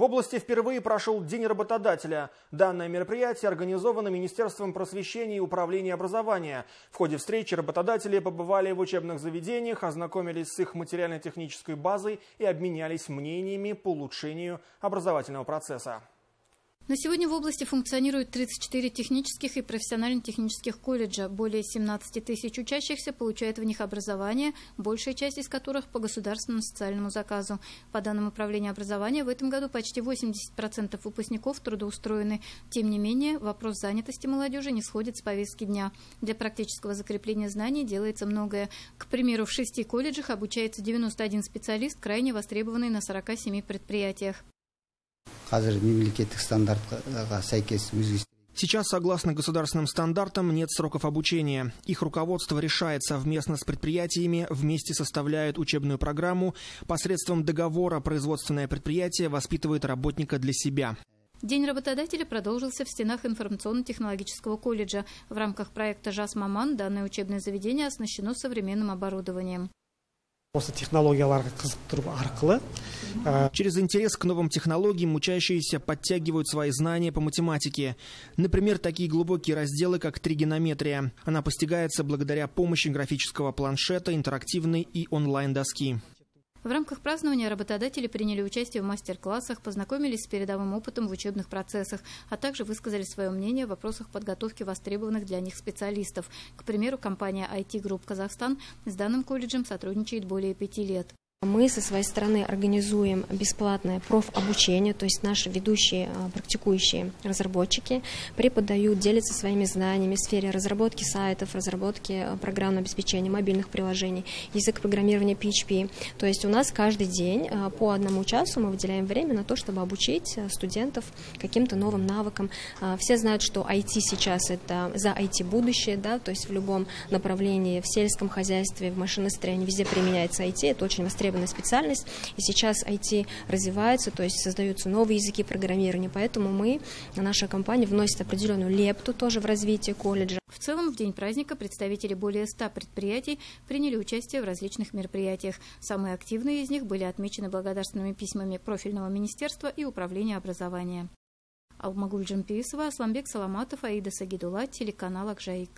В области впервые прошел День работодателя. Данное мероприятие организовано Министерством просвещения и управления образования. В ходе встречи работодатели побывали в учебных заведениях, ознакомились с их материально-технической базой и обменялись мнениями по улучшению образовательного процесса. На сегодня в области функционируют 34 технических и профессионально-технических колледжа. Более 17 тысяч учащихся получают в них образование, большая часть из которых по государственному социальному заказу. По данным Управления образования, в этом году почти 80% выпускников трудоустроены. Тем не менее, вопрос занятости молодежи не сходит с повестки дня. Для практического закрепления знаний делается многое. К примеру, в шести колледжах обучается 91 специалист, крайне востребованный на 47 предприятиях. Сейчас, согласно государственным стандартам, нет сроков обучения. Их руководство решает совместно с предприятиями, вместе составляют учебную программу. Посредством договора производственное предприятие воспитывает работника для себя. День работодателя продолжился в стенах информационно-технологического колледжа. В рамках проекта «ЖАС Маман» данное учебное заведение оснащено современным оборудованием. После Через интерес к новым технологиям учащиеся подтягивают свои знания по математике. Например, такие глубокие разделы, как тригонометрия. Она постигается благодаря помощи графического планшета, интерактивной и онлайн-доски. В рамках празднования работодатели приняли участие в мастер-классах, познакомились с передовым опытом в учебных процессах, а также высказали свое мнение в вопросах подготовки востребованных для них специалистов. К примеру, компания IT Group Казахстан с данным колледжем сотрудничает более пяти лет. Мы со своей стороны организуем бесплатное профобучение, то есть наши ведущие а, практикующие разработчики преподают, делятся своими знаниями в сфере разработки сайтов, разработки а, программного обеспечения, мобильных приложений, язык программирования PHP. То есть у нас каждый день а, по одному часу мы выделяем время на то, чтобы обучить студентов каким-то новым навыкам. Все знают, что IT сейчас это за IT будущее, да, то есть в любом направлении, в сельском хозяйстве, в машиностроении, везде применяется IT, это очень востребовано востребованная специальность, и сейчас IT развивается, то есть создаются новые языки программирования, поэтому мы, наша компания вносит определенную лепту тоже в развитие колледжа. В целом, в день праздника представители более 100 предприятий приняли участие в различных мероприятиях. Самые активные из них были отмечены благодарственными письмами профильного министерства и управления образования. Алмагуль Джампиисова, Асламбек Саламатов, Аида Сагидула, телеканал Акжаик.